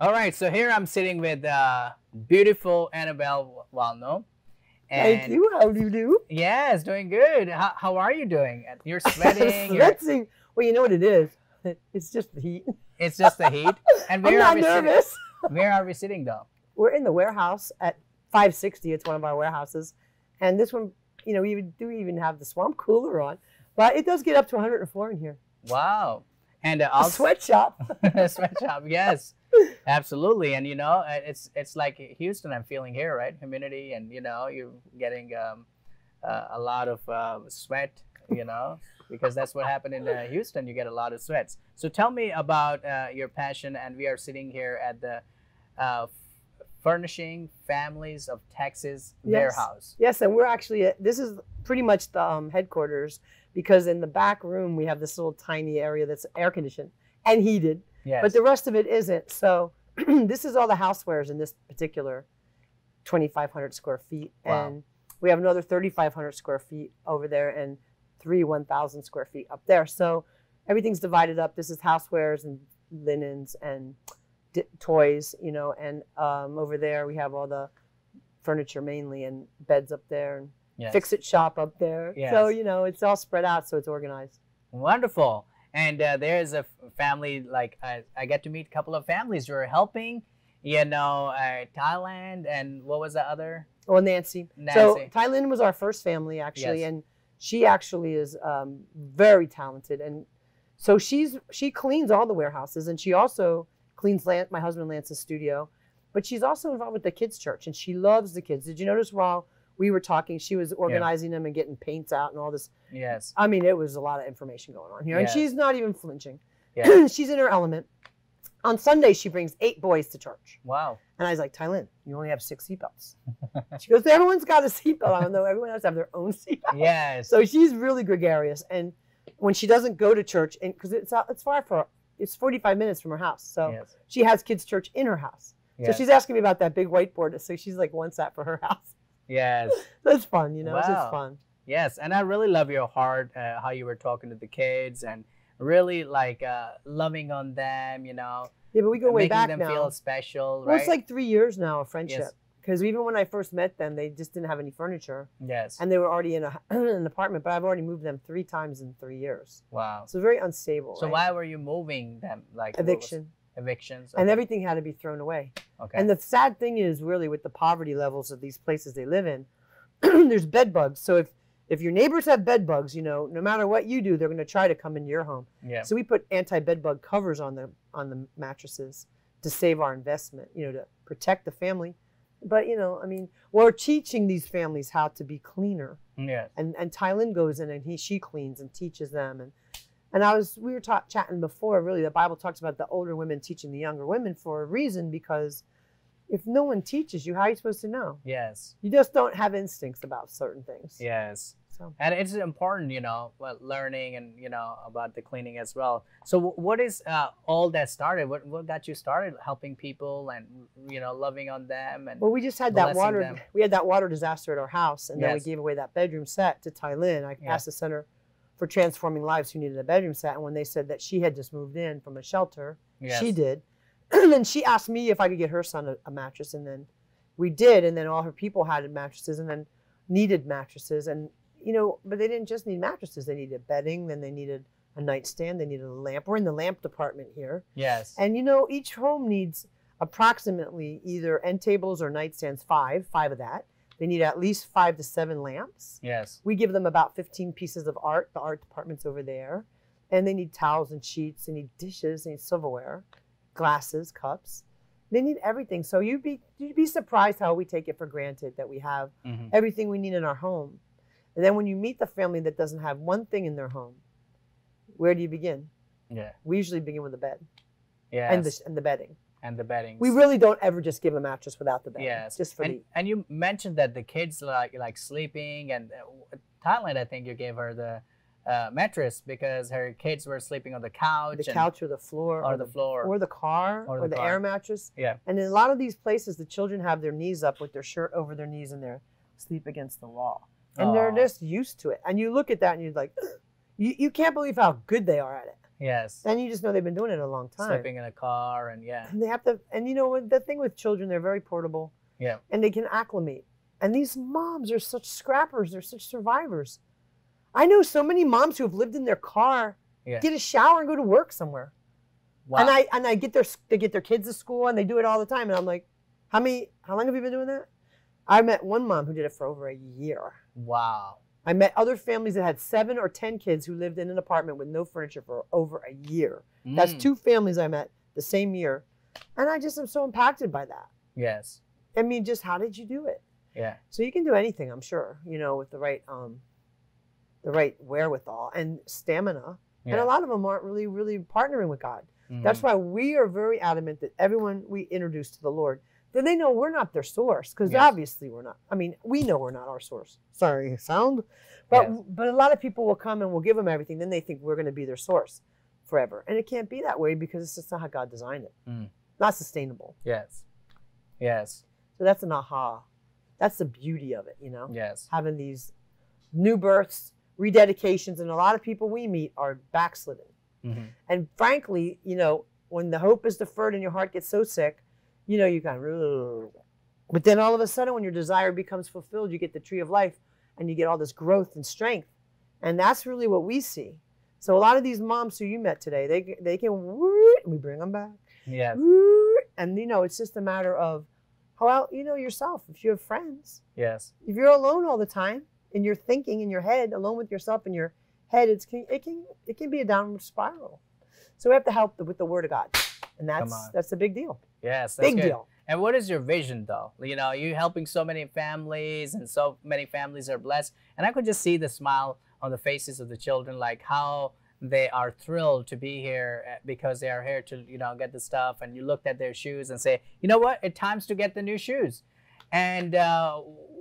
All right, so here I'm sitting with uh, beautiful Annabelle Wallnau. Thank you. How do you do? Yes, doing good. How, how are you doing? You're sweating. you're- Sweating. Well, you know what it is. It's just the heat. it's just the heat. And I'm where are not we sitting? nervous. Where are we sitting though? We're in the warehouse at 560. It's one of our warehouses, and this one, you know, we do even have the swamp cooler on, but it does get up to 104 in here. Wow. And uh, A sweatshop. sweatshop, yes, absolutely. And you know, uh, it's it's like Houston. I'm feeling here, right? Humidity, and you know, you're getting um, uh, a lot of uh, sweat. You know, because that's what happened in uh, Houston. You get a lot of sweats. So tell me about uh, your passion. And we are sitting here at the uh, Furnishing Families of Texas Yes. Warehouse. Yes, and we're actually at, this is pretty much the um, headquarters because in the back room we have this little tiny area that's air conditioned and heated, Yes. but the rest of it isn't. So this is all the housewares in this particular 2,500 square feet, Wow. and we have another 3,500 square feet over there and three 1,000 square feet up there. So everything's divided up. This is housewares and linens and di- toys, you know, and um, over there we have all the furniture mainly and beds up there and yes. fix it shop up there. Yes. So, you know, it's all spread out so it's organized. Wonderful. And uh, there's a family, like I, I get to meet a couple of families who are helping, you know, uh, Tylin and what was the other? oh Nancy. So Tylin was our first family actually, Yes. and she actually is um, very talented, and so she's she cleans all the warehouses, and she also cleans Lan- my husband Lance's studio, but she's also involved with the kids' church, and she loves the kids. Did you notice while we were talking, she was organizing them and getting paints out and all this? Yes. I mean, it was a lot of information going on here, and she's not even flinching. Yeah. she's in her element. On Sunday, she brings eight boys to church. Wow. And I was like, Tylin, you only have six seatbelts. she goes, everyone's got a seatbelt. I don't know. everyone has to have their own seatbelt. Yes. So she's really gregarious. And when she doesn't go to church, and because it's out- it's far for it's 45 minutes from her house, so yes. she has kids' church in her house. So she's asking me about that big whiteboard. So she's like, wants that for her house. Yes. That's fun, you know. It's Wow. just fun. Yes. And I really love your heart, uh, how you were talking to the kids and really like uh, loving on them, you know, Yeah, but we go way making back them now. feel special, Well, right? it's like three years now of friendship. Yes. Because even when I first met them, they just didn't have any furniture, yes. and they were already in a, an apartment. But I've already moved them three times in three years. wow. So very unstable. So right? why were you moving them? Like what evictions. and everything had to be thrown away. Okay. And the sad thing is, really, with the poverty levels of these places they live in, there's bed bugs. So if if your neighbors have bed bugs, you know, no matter what you do, they're going to try to come into your home. yeah. So we put anti-bed bug covers on the on the mattresses to save our investment, you know, to protect the family. But you know, I mean, we're teaching these families how to be cleaner. Yeah. and and Tylin goes in and he she cleans and teaches them and and I was we were ta- chatting before really the Bible talks about the older women teaching the younger women for a reason because if no one teaches you how are you supposed to know Yes. you just don't have instincts about certain things Yes. so And it's important, you know, learning and you know about the cleaning as well. So, what is uh, all that started? What what got you started helping people and you know loving on them and well we just had that water them. we had that water disaster at our house and then we gave away that bedroom set to Tylin I Yeah. asked the Center for Transforming Lives who needed a bedroom set and when they said that she had just moved in from a shelter yes. She did. and then she asked me if I could get her son a, a mattress, and then we did. And then all her people had mattresses, and then needed mattresses, and you know, but they didn't just need mattresses; they needed bedding, then they needed a nightstand, they needed a lamp. We're in the lamp department here, Yes. and you know, each home needs approximately either end tables or nightstands. Five, five of that. They need at least five to seven lamps. yes. We give them about 15 pieces of art. The art department's over there. And they need towels and sheets. They need dishes. They need silverware, glasses, cups. They need everything. So you'd be you'd be surprised how we take it for granted that we have hmm everything we need in our home. And then when you meet the family that doesn't have one thing in their home, where do you begin? Yeah. We usually begin with the bed Yes. and the and the bedding. And the bedding. We really don't ever just give a mattress without the bedding. Yes. Just for and, the and you mentioned that the kids like like sleeping and uh, Tylin. I think you gave her the uh, mattress because her kids were sleeping on the couch. the and- couch or the floor or the floor. or the car Or or, the the, car. air mattress. Yeah. And in a lot of these places, the children have their knees up with their shirt over their knees and they're asleep against the wall. And they're just used to it. And you look at that and you're like, you, you can't believe how good they are at it. Yes. then you just know they've been doing it a long time. Sleeping in a car and yeah. And they have to, and you know what? The thing with children, they're very portable. Yeah. And they can acclimate. And these moms are such scrappers. They're such survivors. I know so many moms who have lived in their car, Yeah. get a shower and go to work somewhere. Wow. And I and I get their they get their kids to school and they do it all the time. And I'm like, how many? How long have you been doing that? I met one mom who did it for over a year. wow. I met other families that had seven or ten kids who lived in an apartment with no furniture for over a year. That's Mm. two families I met the same year, and I just am so impacted by that. Yes. I mean, just how did you do it? Yeah. So you can do anything, I'm sure, you know, with the right um, the right wherewithal and stamina. And a lot of them aren't really, really partnering with God. That's Mhm. why we are very adamant that everyone we introduce to the Lord, that they know we're not their source, because Yes. obviously we're not. I mean, we know we're not our source. Sorry, sound, but Yes. but a lot of people will come and we'll give them everything, then they think we're going to be their source forever, and it can't be that way because it's just not how God designed it. Mm. Not sustainable. Yes. Yes. So that's an aha. That's the beauty of it, you know, Yes. having these new births, rededications, and a lot of people we meet are backslidden. hmm And frankly, you know, when the hope is deferred and your heart gets so sick, you know, you kind of, but then all of a sudden, when your desire becomes fulfilled, you get the tree of life and you get all this growth and strength. And that's really what we see. So a lot of these moms who you met today, they, they can, we bring them back. Yes. And, you know, it's just a matter of how out, you know, yourself. If you have friends, Yes. if you're alone all the time and you're thinking in your head, alone with yourself in your head, it's it can it can be a downward spiral. So we have to help with the word of God, and that's that's a big deal. Yes. That's big good. deal. And what is your vision, though? You know, you're helping so many families, and so many families are blessed. And I could just see the smile on the faces of the children, like how they are thrilled to be here uh, because they are here to, you know, get the stuff. And you looked at their shoes and say, you know what, it's times to get the new shoes. And uh,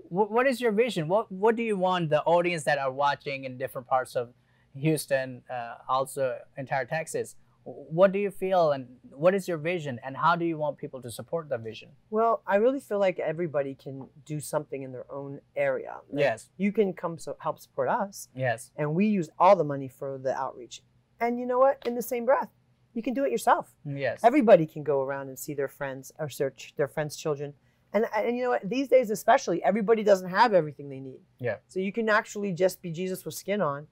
what is your vision? What What do you want the audience that are watching in different parts of Houston, uh, also entire Texas? What do you feel, and what is your vision, and how do you want people to support that vision? Well, I really feel like everybody can do something in their own area. Like, Yes. you can come so help support us, Yes. and we use all the money for the outreach. And you know what? In the same breath, you can do it yourself. Yes. Everybody can go around and see their friends or search their friends' children. And, and you know what? These days, especially, everybody doesn't have everything they need. Yeah. So you can actually just be Jesus with skin on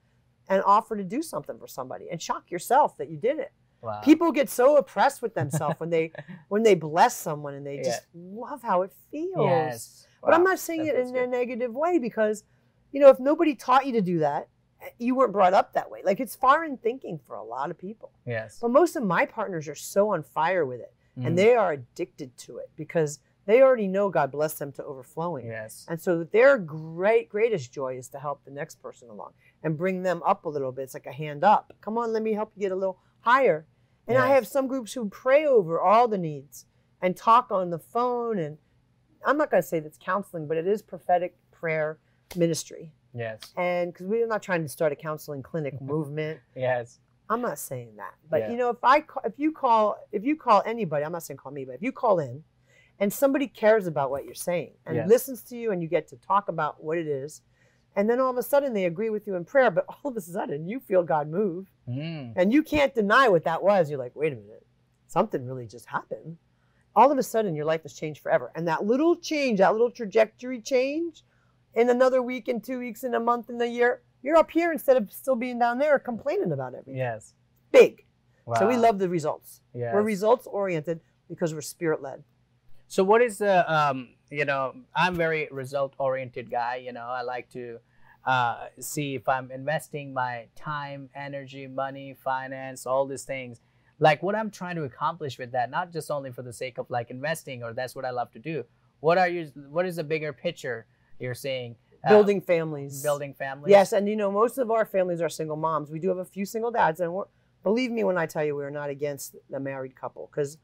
and offer to do something for somebody and shock yourself that you did it. Wow. People get so oppressed with themselves when they when they bless someone and they Yeah. just love how it feels. Yes. But I'm not saying That it in a negative way because, you know, if nobody taught you to do that, you weren't brought up that way. Like it's foreign thinking for a lot of people. Yes. But most of my partners are so on fire with it Mhm. and they are addicted to it because they already know God blessed them to overflowing. Yes. And so their great greatest joy is to help the next person along and bring them up a little bit. It's like a hand up. Come on, let me help you get a little higher. And I have some groups who pray over all the needs and talk on the phone and I'm not going to say that's counseling, but it is prophetic prayer ministry. Yes. And because we're not trying to start a counseling clinic movement, Yes. I'm not saying that, but Yeah. you know, if I if you call if you call anybody, I'm not saying call me, but if you call in, and somebody cares about what you're saying and Yes. listens to you, and you get to talk about what it is, and then all of a sudden they agree with you in prayer, but all of a sudden you feel God move, Mm. and you can't deny what that was. You're like, wait a minute, something really just happened. All of a sudden your life has changed forever, and that little change, that little trajectory change, in another week, in two weeks, in a month, in a year, you're up here instead of still being down there complaining about everything Yes. big. Wow. So we love the results. Yes. We're results oriented because we're spirit led. So what is the um you know I'm very result oriented guy you know. I like to uh, see if I'm investing my time energy money finance all these things. Like what I'm trying to accomplish with that not just only for the sake of like investing or that's what I love to do. What are you what is the bigger picture you're seeing? Uh, Building families. building families? Yes, and you know, most of our families are single moms. We do have a few single dads, and we're, believe me when I tell you, we're not against the married couple because,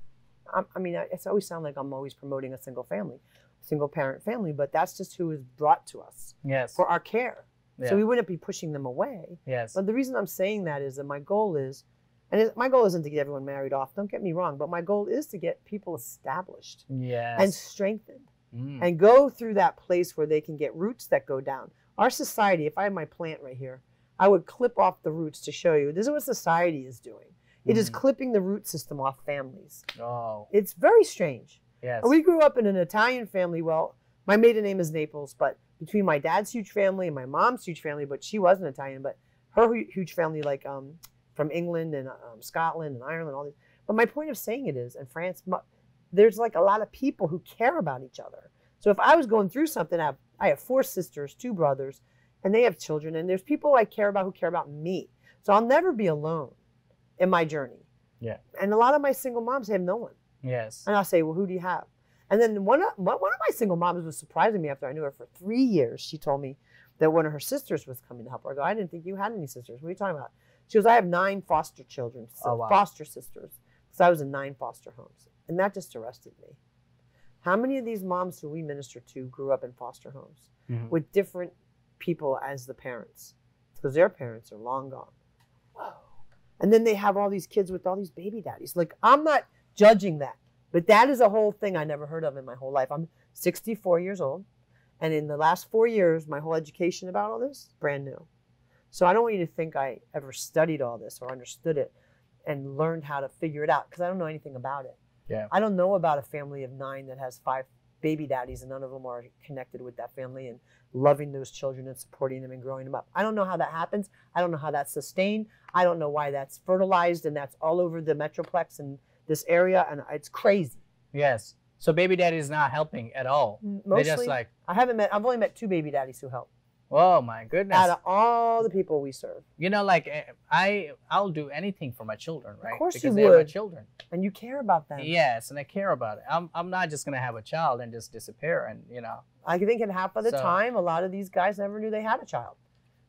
I mean, I- it's always sound like I'm always promoting a single family, single parent family, but that's just who is brought to us yes for our care. yeah. So we wouldn't be pushing them away. yes But the reason I'm saying that is that my goal is, and my goal isn't to get everyone married off. Don't get me wrong, but my goal is to get people established yes and strengthened. Mm. and go through that place where they can get roots that go down. Our society, if I have my plant right here, I would clip off the roots to show you. This is what society is doing. It is Mhm. clipping the root system off families. Oh, It's very strange. Yes. And We grew up in an Italian family. Well, my maiden name is Naples, but between my dad's huge family and my mom's huge family, but she wasn't Italian, but her huge family, like um, from England and um, Scotland and Ireland, all these. But my point of saying it is, in France, there's like a lot of people who care about each other. So if I was going through something, I have, I have four sisters, two brothers, and they have children, and there's people I care about who care about me. So I'll never be alone in my journey. Yeah. And a lot of my single moms have no one. Yes. And I'll say, well, who do you have? And then one of, one one of my single moms was surprising me after I knew her for three years. She told me that one of her sisters was coming to help her. I go, I didn't think you had any sisters. What are you talking about? She goes, I have nine foster children, so Oh, wow. foster sisters. Because I was in nine foster homes. And that just arrested me. How many of these moms who we minister to grew up in foster homes Mhm. with different people as the parents? Because their parents are long gone. Whoa. And then they have all these kids with all these baby daddies. Like, I'm not judging that. But that is a whole thing I never heard of in my whole life. I'm 64 years old. And in the last four years, my whole education about all this, brand new. So I don't want you to think I ever studied all this or understood it and learned how to figure it out because I don't know anything about it. Yeah. I don't know about a family of nine that has five baby daddies and none of them are connected with that family and loving those children and supporting them and growing them up. I don't know how that happens. I don't know how that's sustained. I don't know why that's fertilized and that's all over the metroplex and this area and it's crazy. Yes. So baby daddy is not helping at all. Mostly, They're just like, I haven't met. I've only met two baby daddies who help oh my goodness. out of all the people we serve. you know, like eh, I, I'll do anything for my children, right? Of course because you they're my children. And you care about them. Yes, and I care about it. I'm, I'm not just gonna have a child and just disappear, and you know. I think in half of the So- time, a lot of these guys never knew they had a child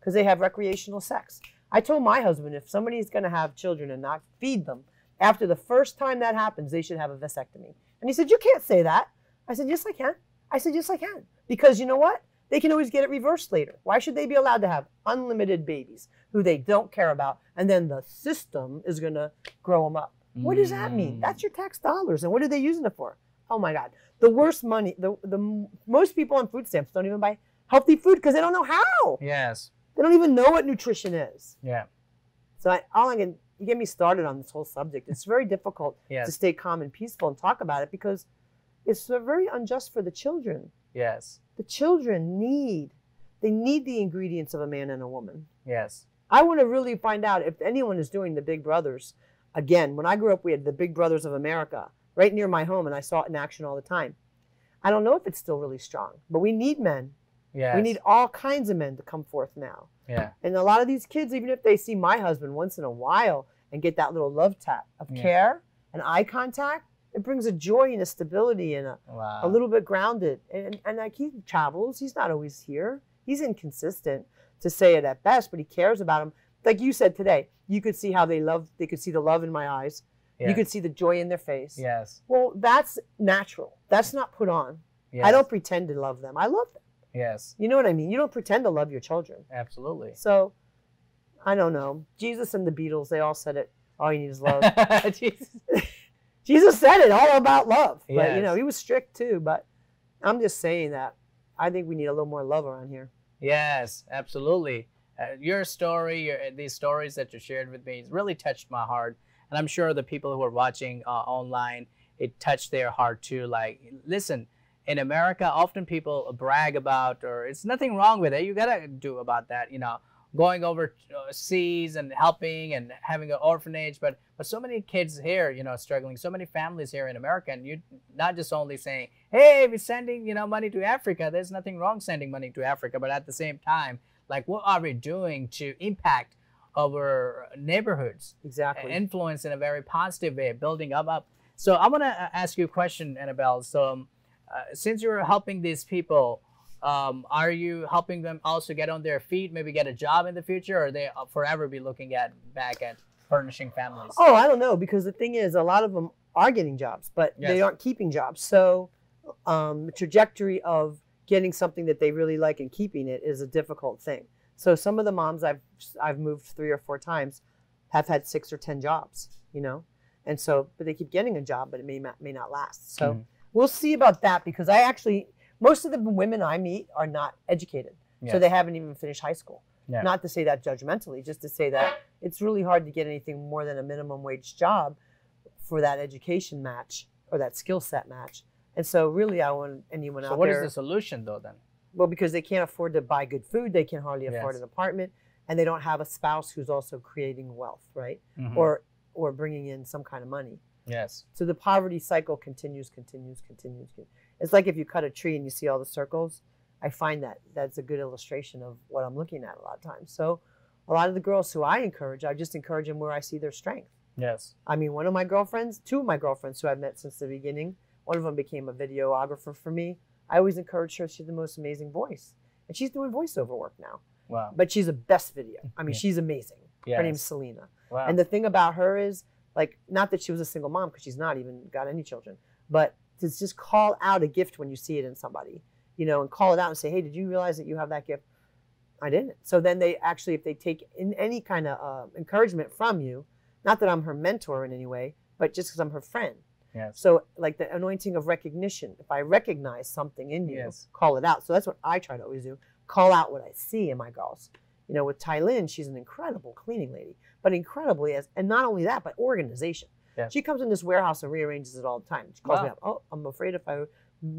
because they have recreational sex. I told my husband if somebody's going to have children and not feed them, after the first time that happens, they should have a vasectomy. And he said, You can't say that. I said, Yes, I can. I said, Yes, I can. Because you know what? They can always get it reversed later. Why should they be allowed to have unlimited babies who they don't care about? And then the system is going to grow them up. What does that mean? Mm. That's your tax dollars. And what are they using it for? Oh my God. The worst money, the, the most people on food stamps don't even buy healthy food because they don't know how. Yes. They don't even know what nutrition is. Yeah. So I, all I can, you get me started on this whole subject. It's very difficult to stay calm and peaceful and talk about it because it's very unjust for the children. Yes. The children need, they need the ingredients of a man and a woman. Yes. I want to really find out if anyone is doing the Big Brothers. Again, when I grew up, we had the Big Brothers of America right near my home, and I saw it in action all the time. I don't know if it's still really strong, but we need men. Yes. We need all kinds of men to come forth now. Yeah. And a lot of these kids, even if they see my husband once in a while and get that little love tap of Yeah. care and eye contact, it brings a joy and a stability and a, Wow. a little bit grounded. And, and like he travels, he's not always here. He's inconsistent to say it at best, but he cares about him. Like you said today, you could see how they love, they could see the love in my eyes. Yeah. You could see the joy in their face. Yes. Well, that's natural. That's not put on. Yes. I don't pretend to love them. I love them. Yes. You know what I mean? You don't pretend to love your children. Absolutely. So, I don't know. Jesus and the Beatles, they all said it. All you need is love. Jesus. Jesus said it all about love. But, you know, he was strict too. But I'm just saying that I think we need a little more love around here. Yes, absolutely. Uh, your story, your, these stories that you shared with me, really touched my heart, and I'm sure the people who are watching uh, online, it touched their heart too. Like, listen, in America, often people brag about, or it's nothing wrong with it. You gotta do about that, you know, going overseas and helping and having an orphanage. But but so many kids here, you know, struggling. So many families here in America, and you're not just only saying, "Hey, we're sending you know money to Africa." There's nothing wrong sending money to Africa, but at the same time, like, what are we doing to impact our neighborhoods? Exactly. influence in a very positive way, building up up. So I want to ask you a question, Annabelle. So um, uh, since you're helping these people, um, are you helping them also get on their feet, maybe get a job in the future, or they uh, forever be looking at back at furnishing families? oh, I don't know. Because the thing is, a lot of them are getting jobs, but they aren't keeping jobs. So, um, the trajectory of getting something that they really like and keeping it is a difficult thing. So, some of the moms I've I've moved three or four times have had six or ten jobs, you know, and so but they keep getting a job, but it may not, may not last. So, Mhm. we'll see about that because I actually most of the women I meet are not educated, so they haven't even finished high school. Yeah. Not to say that judgmentally, just to say that it's really hard to get anything more than a minimum wage job for that education match or that skill set match. And so, really, I want anyone So out what is the solution though then? Well, because they can't afford to buy good food, they can hardly afford Yes. an apartment, and they don't have a spouse who's also creating wealth, right? Mhm. Or or bringing in some kind of money. yes. So the poverty cycle continues, continues, continues. con- It's like if you cut a tree and you see all the circles. I find that that's a good illustration of what I'm looking at a lot of times. So a lot of the girls who I encourage, I just encourage them where I see their strength. Yes. I mean, one of my girlfriends, two of my girlfriends who I've met since the beginning, one of them became a videographer for me. I always encourage her. She's the most amazing voice. And she's doing voiceover work now. Wow. But she's the best video. I mean, Yeah. she's amazing. Yes. Her name's Selena. wow. And the thing about her is, like, not that she was a single mom because she's not even got any children, but to just call out a gift when you see it in somebody, you know, and call it out and say, hey, did you realize that you have that gift? I didn't. So then they actually, if they take in any kind of uh, encouragement from you, not that I'm her mentor in any way, but just because I'm her friend. yes. So, like the anointing of recognition, if I recognize something in you, Yes. call it out. So that's what I try to always do call out what I see in my girls. You know, with Tylin, she's an incredible cleaning lady, but incredibly as, and not only that, but organization. Yeah. She comes in this warehouse and rearranges it all the time. She calls me up. Oh, I'm afraid if I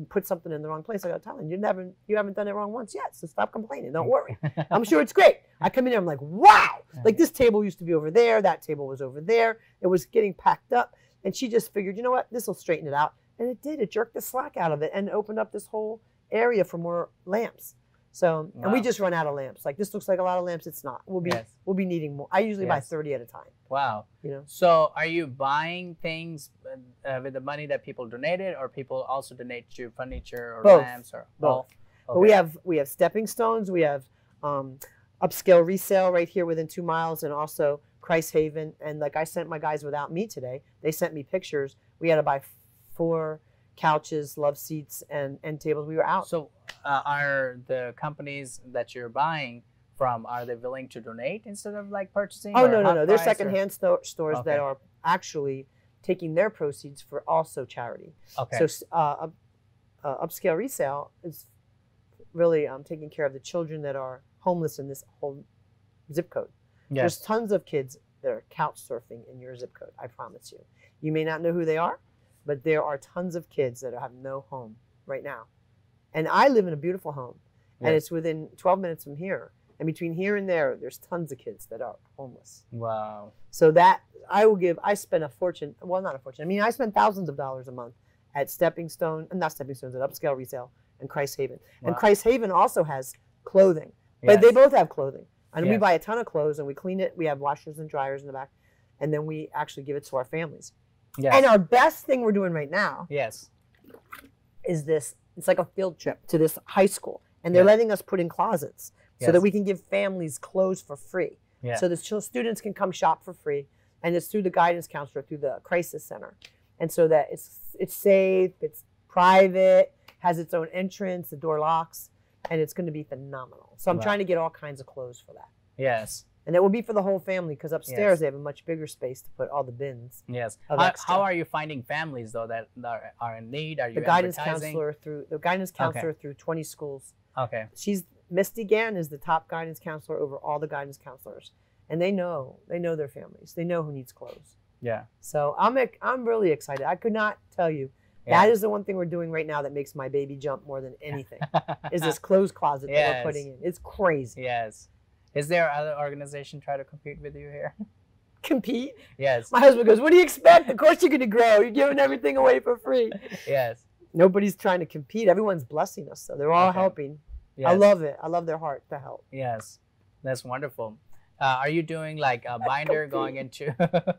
put something in the wrong place, I got to tell Tylin. You never, you haven't done it wrong once yet, so stop complaining. Don't worry. I'm sure it's great. I come in there, I'm like, wow, like this table used to be over there, that table was over there. It was getting packed up. And she just figured, you know what, this will straighten it out. And it did. It jerked the slack out of it and opened up this whole area for more lamps. So, and we just run out of lamps. Like this looks like a lot of lamps. It's not. We'll be Yes. we'll be needing more. I usually buy 30 at a time. Wow. You know. So are you buying things uh, with the money that people donated, or people also donate you furniture or Both. lamps or Both. Okay. But we have we have stepping stones. We have um, upscale resale right here within two miles, and also Christ Haven. And like I sent my guys without me today. They sent me pictures. We had to buy four couches, love seats, and and tables. We were out. So uh, are the companies that you're buying from are they willing to donate instead of like purchasing? Oh no no no! They're or- secondhand sto- stores Okay. that are actually taking their proceeds for also charity. Okay. So uh, uh, upscale resale is really um, taking care of the children that are homeless in this whole zip code. There's tons of kids that are couch surfing in your zip code. I promise you. You may not know who they are, but there are tons of kids that have no home right now. And I live in a beautiful home, and it's within 12 minutes from here. And between here and there, there's tons of kids that are homeless. Wow. So that I will give. I spend a fortune. Well, not a fortune. I mean, I spend thousands of dollars a month at Stepping Stone, not Stepping Stones, at Upscale Resale and Christ Haven. And Christ Haven also has clothing, but they both have clothing. And we buy a ton of clothes and we clean it. We have washers and dryers in the back, and then we actually give it to our families. Yes. And our best thing we're doing right now yes. is this. It's like a field trip to this high school, and they're Yeah. letting us put in closets so that we can give families clothes for free. Yeah. So the students can come shop for free, and it's through the guidance counselor through the crisis center, and so that it's it's safe, it's private, has its own entrance, the door locks, and it's going to be phenomenal. So I'm Wow. trying to get all kinds of clothes for that, Yes. And it will be for the whole family because upstairs Yes. they have a much bigger space to put all the bins. Yes. How, how are you finding families though that are, are in need? Are you The guidance counselor through the guidance Okay. counselor through 20 schools. Okay. She's Misty Gann is the top guidance counselor over all the guidance counselors, and they know they know their families. They know who needs clothes. Yeah. So I'm I'm really excited. I could not tell you. Yeah. That is the one thing we're doing right now that makes my baby jump more than anything. is this clothes closet that we're putting in? It's crazy. Yes. Is there other organization try to compete with you here? Compete. yes. My husband goes, "What do you expect? Of course you're going to grow. You're giving everything away for free." Yes. Nobody's trying to compete. Everyone's blessing us, so they're all Okay. helping. Yes. I love it. I love their heart to help. Yes. That's wonderful. Uh, are you doing like a binder going into?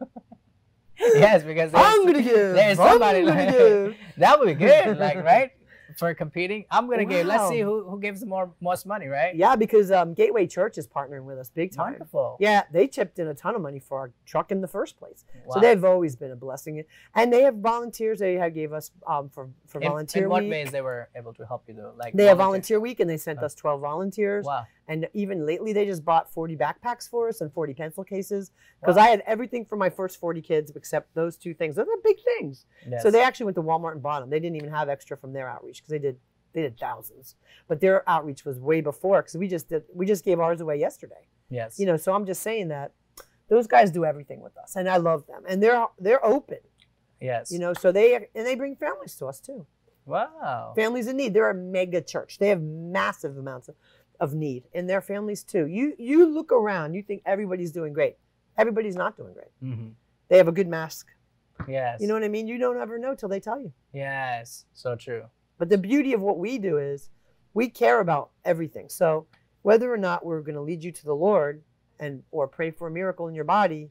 yes, because I'm gonna give. there's somebody like- that would be good. Like right for competing, I'm gonna give. Let's see who who gives the more most money. Right. Yeah, because um, Gateway Church is partnering with us big time. Wonderful. Yeah, they chipped in a ton of money for our truck in the first place. Wow. So they've always been a blessing, and they have volunteers. They have gave us um, for for in, volunteer in what week. ways they were able to help you though? Like They have volunteer week, and they sent Oh. us twelve volunteers. Wow. And even lately, they just bought forty backpacks for us and forty pencil cases because Wow. I had everything for my first forty kids except those two things. Those are big things. Yes. So they actually went to Walmart and bought them. They didn't even have extra from their outreach because they did they did thousands, but their outreach was way before because we just did we just gave ours away yesterday. Yes. You know, so I'm just saying that those guys do everything with us, and I love them, and they're they're open. yes. You know, so they and they bring families to us too. Wow. Families in need. They're a mega church. They have massive amounts of, of need in their families too. You you look around, you think everybody's doing great. Everybody's not doing great. hmm They have a good mask. Yes. You know what I mean? You don't ever know till they tell you. Yes. So true. But the beauty of what we do is we care about everything. So whether or not we're going to lead you to the Lord and or pray for a miracle in your body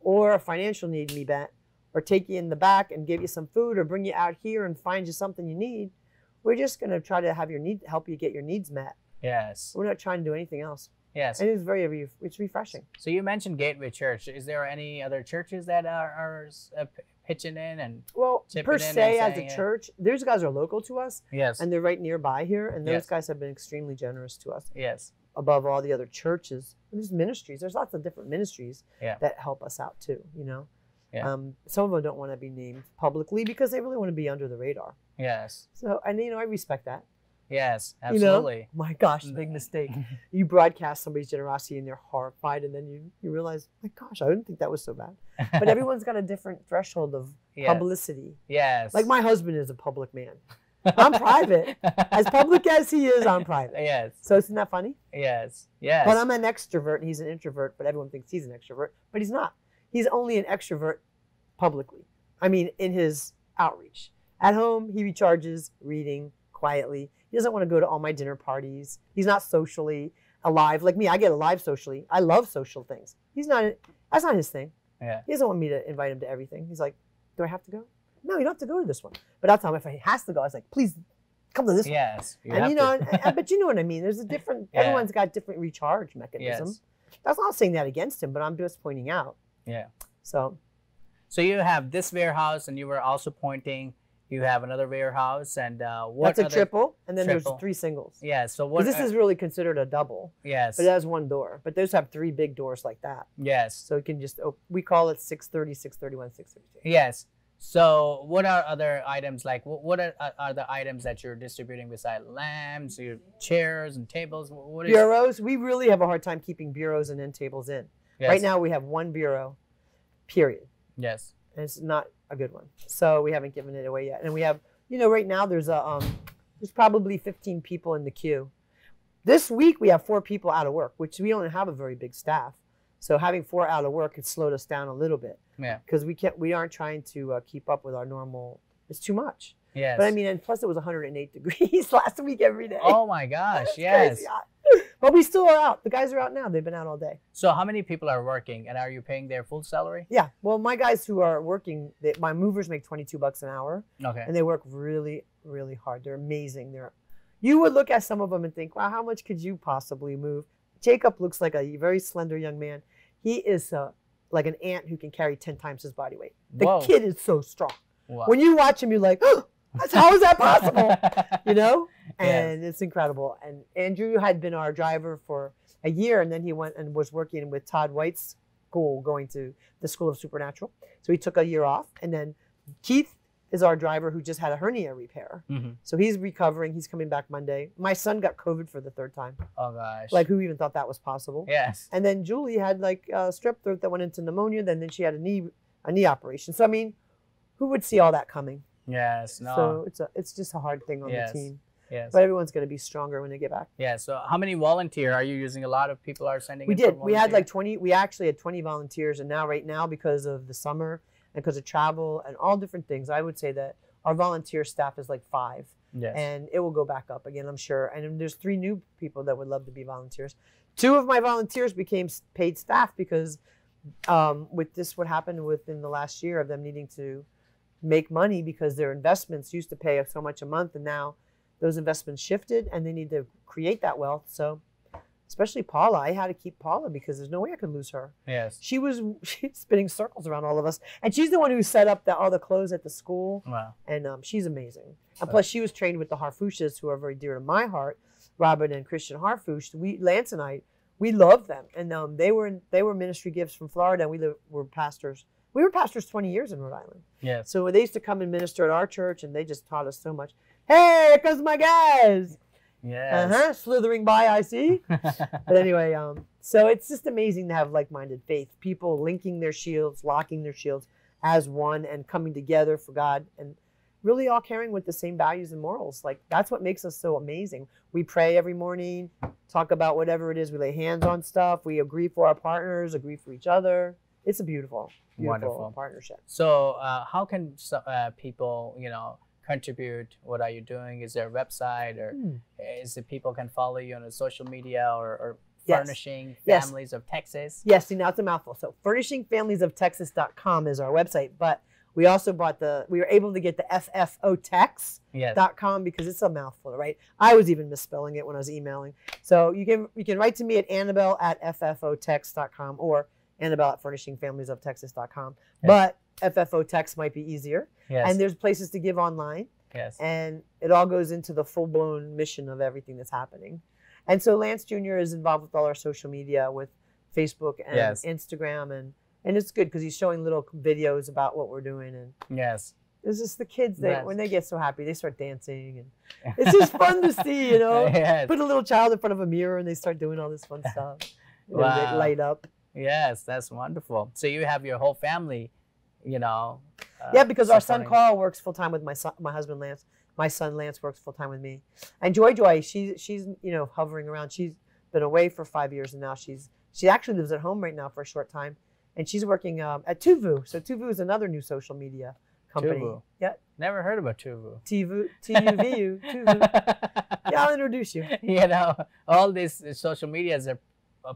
or a financial need me bet or take you in the back and give you some food or bring you out here and find you something you need, we're just going to try to have your need help you get your needs met. Yes. We're not trying to do anything else. Yes. And it's very re- it's refreshing. So you mentioned Gateway Church. Is there any other churches that are, are uh, pitching in and Well, per se, as a it. church, those guys are local to us yes, and they're right nearby here. And those Yes. guys have been extremely generous to us. yes, above all the other churches. There's ministries. There's lots of different ministries Yeah. that help us out too. You know, Yeah. um, some of them don't want to be named publicly because they really want to be under the radar. yes, So, and you know, I respect that. Yes, You know? absolutely. My gosh, big mm. mistake. You broadcast somebody's generosity and they're horrified, and then you you realize, my gosh, I didn't think that was so bad. But everyone's got a different threshold of yes. publicity. yes. Like my husband is a public man. I'm private. As public as he is, I'm private. yes, So isn't that funny? yes, yes. But I'm an extrovert and he's an introvert, but everyone thinks he's an extrovert, but he's not. He's only an extrovert publicly. I mean, in his outreach. At home, he recharges reading quietly. He doesn't want to go to all my dinner parties. He's not socially alive like me. I get alive socially. I love social things. He's not, that's not his thing. yeah, He doesn't want me to invite him to everything. He's like, Do I have to go? No, you don't have to go to this one. But I'll tell him if he has to go, I was like, Please come to this one. yes. And you know, and- and- but you know what I mean. There's a different. Yeah. Everyone's got different recharge mechanism. yes, That's not saying that against him, but I'm just pointing out. yeah. So So you have this warehouse, and you were also pointing. You have another warehouse, and uh, what? that's a triple, and then Triple. there's three singles. Yeah. so what? this uh, is really considered a double, yes, but it has one door. But those have three big doors like that, yes, so you can just. Op- we call it 630, 631, 632. yes. So what are other items like? What, what are, are the items that you're distributing beside lamps, your chairs and tables? What is? Bureaus. We really have a hard time keeping bureaus and end tables in. Yes. Right now, we have one bureau, period. Yes. and it's not a good one. So we haven't given it away yet. And we have, you know, right now there's a um, there's probably 15 people in the queue. This week we have four people out of work, which we don't have a very big staff. So having four out of work has slowed us down a little bit Yeah. because we can't we aren't trying to uh, keep up with our normal. It's too much. Yes. But I mean, and plus it was 108 degrees last week every day. Oh my gosh. Yes. crazy. But we still are out. The guys are out now. They've been out all day. So how many people are working, and are you paying their full salary? Yeah. Well, my guys who are working, they, my movers make 22 bucks an hour. Okay. and they work really, really hard. They're amazing. They're, you would look at some of them and think, wow, how much could you possibly move? Jacob looks like a very slender young man. He is uh, like an ant who can carry 10 times his body weight. The Whoa. kid is so strong. Wow. When you watch him, you're like, oh, how is that possible? you know? Yes. And it's incredible. And Andrew had been our driver for a year, and then he went and was working with Todd White's school, going to the School of Supernatural. So he took a year off. And then Keith is our driver who just had a hernia repair. Mhm. So he's recovering. He's coming back Monday. My son got COVID for the third time. Oh gosh. Like, who even thought that was possible? Yes. And then Julie had like a strep throat that went into pneumonia. Then then she had a knee a knee operation. So I mean, who would see all that coming? Yes. No. So it's a it's just a hard thing on Yes. the team. yes. But everyone's going to be stronger when they get back. yeah. So how many volunteer are you using? A lot of people are sending. We did. We had like 20. We actually had 20 volunteers, and now right now because of the summer and because of travel and all different things, I would say that our volunteer staff is like five. Yes. and it will go back up again, I'm sure. And there's three new people that would love to be volunteers. Two of my volunteers became paid staff because um, with this, what happened within the last year of them needing to make money because their investments used to pay so much a month, and now those investments shifted, and they need to create that wealth. So, especially Paula, I had to keep Paula because there's no way I could lose her. yes. She was she's spinning circles around all of us, and she's the one who set up the, all the clothes at the school Wow. and um, she's amazing. And plus, she was trained with the Harfouches, who are very dear to my heart, Robin and Christian Harfouche. We Lance and I, we love them, and um, they were they were ministry gifts from Florida, and we were pastors we were pastors 20 years in Rhode Island. Yeah. So they used to come and minister at our church, and they just taught us so much. Hey, here comes my guys. Yes. Uh huh. Slithering by, I see. but anyway, um, so it's just amazing to have like-minded faith, people linking their shields, locking their shields as one, and coming together for God, and really all carrying with the same values and morals. Like that's what makes us so amazing. We pray every morning, talk about whatever it is. We lay hands on stuff. We agree for our partners, agree for each other. It's a beautiful, beautiful Wonderful. partnership. So, uh, how can uh, people, you know, contribute? What are you doing? Is there a website, or Hmm. is it people can follow you on social media, or, or Yes. furnishing Yes. families of Texas? Yes, see now it's a mouthful. So furnishingfamiliesoftexas.com is our website, but we also bought the we were able to get the FFOTex.com Yes. because it's a mouthful, right? I was even misspelling it when I was emailing. So you can you can write to me at Annabelle at FFOTex.com or Annabelle at furnishingfamiliesoftexas.com. Yes. But FFOTex might be easier. Yes. And there's places to give online yes. and it all goes into the full blown mission of everything that's happening. And so Lance Jr. is involved with all our social media with Facebook and Yes. Instagram and and it's good because he's showing little videos about what we're doing and yes. it's just the kids they Yes. when they get so happy they start dancing and it's just fun to see you know yes. put a little child in front of a mirror and they start doing all this fun stuff know, Wow. they light up Yes, that's wonderful. So you have your whole family, you know. uh, yeah because our son Carl works full time with my son my husband Lance my son Lance works full time with me and Joy Joy she's she's you know hovering around she's been away for five years and now she's she actually lives at home right now for a short time and she's working um, at Tuvu so Tuvu is another new social media company Tuvu. yeah Never heard about Tuvu. Tuvu T-U-V-U Tuvu yeah I'll introduce you you know, all these social medias are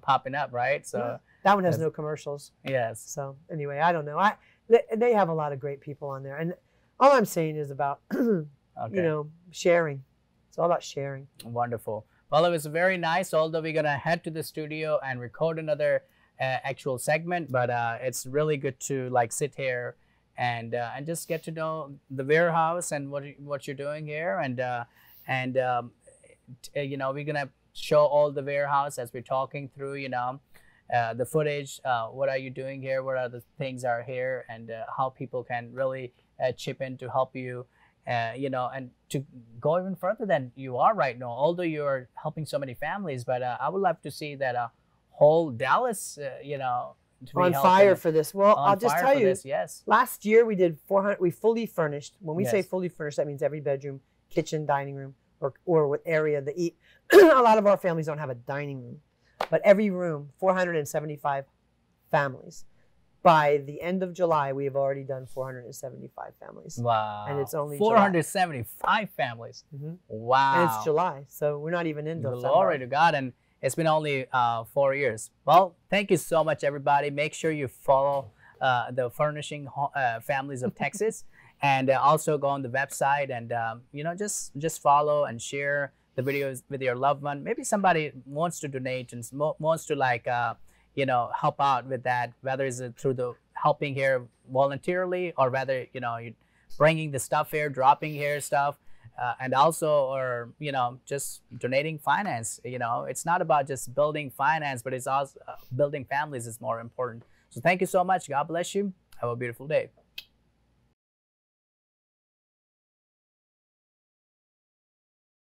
popping up, right? So that one has no commercials yes, So anyway, I don't know. I they, they have a lot of great people on there, and all I'm saying is about you know sharing. It's all about sharing. wonderful. Well, it was very nice. Although we're gonna head to the studio and record another uh, actual segment, but uh, it's really good to like sit here and uh, and just get to know the warehouse and what what you're doing here, and uh, and um, t- you know we're gonna show all the warehouse as we're talking through. You know. Uh, the footage, uh, what are you doing here? What are the things are here, and uh, how people can really uh, chip in to help you, uh, you know, and to go even further than you are right now. Although you're helping so many families, but uh, I would love to see that uh, whole Dallas, uh, you know, to On fire for this. Well, I'll just tell you. this. Yes, Last year we did 400. We fully furnished. When we say fully furnished, that means every bedroom, kitchen, dining room, or or what area they eat. a lot of our families don't have a dining room, but every room, 475 families. By the end of July, we have already done 475 families. wow, And it's only July. 475 families. Mhm. Wow, And it's July, so we're not even in December. Glory to God. And it's been only uh, four years. Well, thank you so much, everybody. Make sure you follow uh, the Furnishing Ho- uh, Families of Texas. and uh, also go on the website and um, you know just just follow and share the videos with your loved one. Maybe somebody wants to donate and wants to like uh, you know help out with that whether it's through the helping here voluntarily or whether you know you bringing the stuff here dropping here stuff uh, and also or you know just donating finance you know. It's not about just building finance but it's also uh, building families is more important. So thank you so much. God bless you. Have a beautiful day